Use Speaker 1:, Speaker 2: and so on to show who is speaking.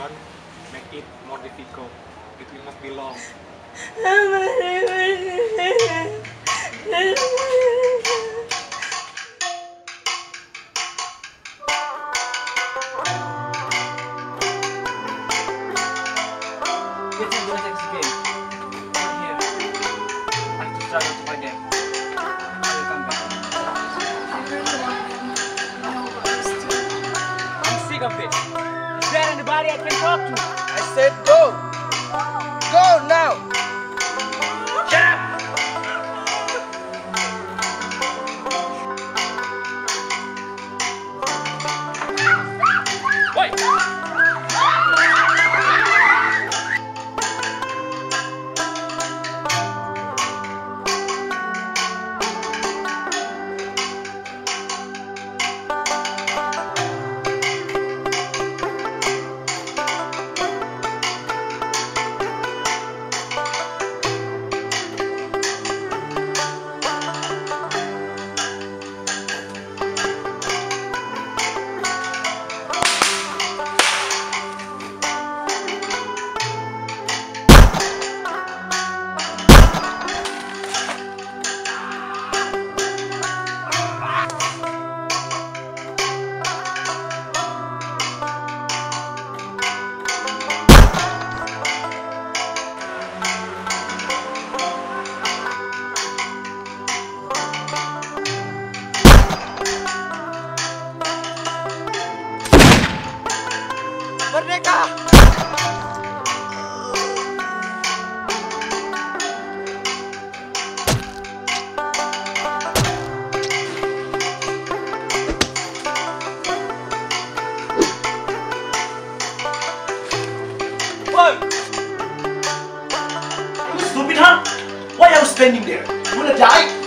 Speaker 1: don't make it more difficult. It will not be long.
Speaker 2: everybody at Kentucky. I
Speaker 3: said go. Go now.
Speaker 4: Oi! You stupid, huh? Why are you standing there? You wanna die?